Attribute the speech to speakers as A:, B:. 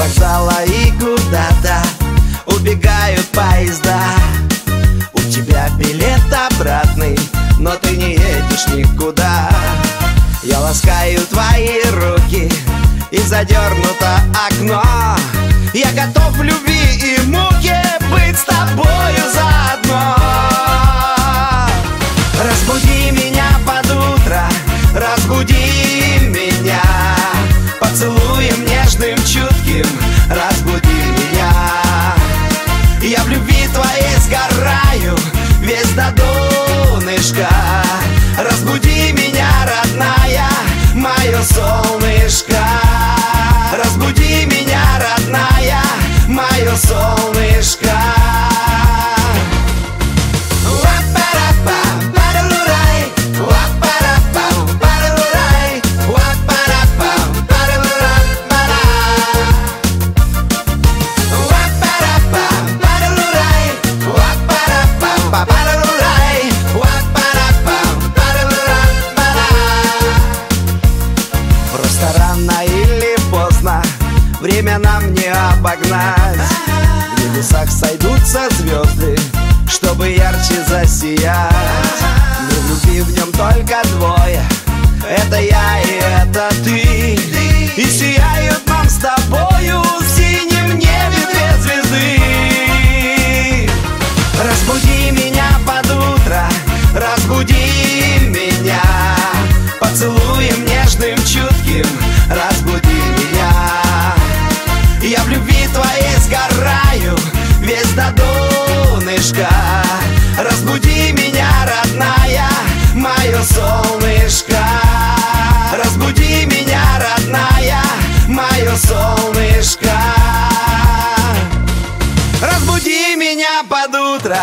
A: вокзала и куда-то Убегают поезда. У тебя билет обратный Но ты не едешь никуда. Я ласкаю твои руки И задернуто окно. Я готов Разбуди меня, родная, мое солнышко. Разбуди меня, родная, мое солнышко. Ва-па-ра-па, рано или поздно Время нам не обогнать. В небесах сойдутся звезды Чтобы ярче засиять. Мы в любви в нем только двое меня под утро.